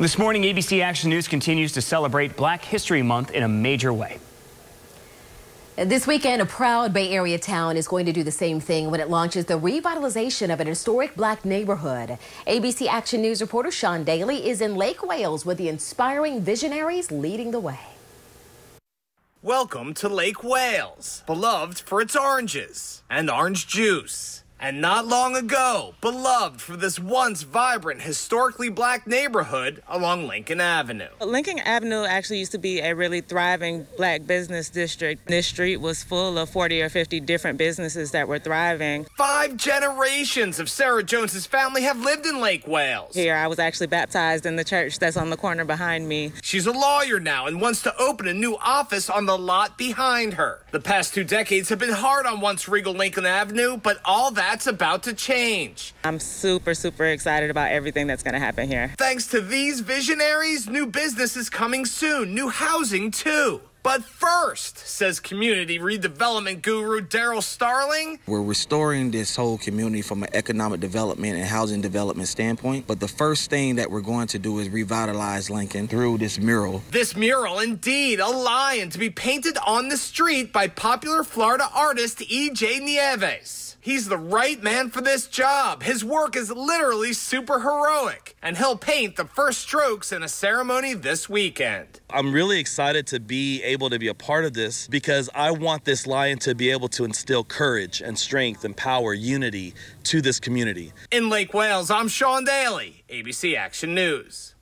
This morning, ABC Action News continues to celebrate Black History Month in a major way. This weekend, a proud Bay Area town is going to do the same thing when it launches the revitalization of an historic black neighborhood. ABC Action News reporter Sean Daly is in Lake Wales with the inspiring visionaries leading the way. Welcome to Lake Wales, beloved for its oranges and orange juice. And not long ago, beloved for this once vibrant, historically black neighborhood along Lincoln Avenue. Lincoln Avenue actually used to be a really thriving black business district. This street was full of 40 or 50 different businesses that were thriving. Five generations of Sarah Jones's family have lived in Lake Wales. Here, I was actually baptized in the church that's on the corner behind me. She's a lawyer now and wants to open a new office on the lot behind her. The past two decades have been hard on once regal Lincoln Avenue, but all that that's about to change. I'm super, super excited about everything that's going to happen here. Thanks to these visionaries, new business is coming soon, new housing too. But first, says community redevelopment guru Daryl Starling, we're restoring this whole community from an economic development and housing development standpoint. But the first thing that we're going to do is revitalize Lincoln through this mural. This mural, indeed, a lion to be painted on the street by popular Florida artist E.J. Nieves. He's the right man for this job. His work is literally super heroic, and he'll paint the first strokes in a ceremony this weekend. I'm really excited to be able to be a part of this because I want this lion to be able to instill courage and strength and power, unity to this community. In Lake Wales, I'm Sean Daly, ABC Action News.